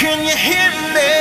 Can you hear me?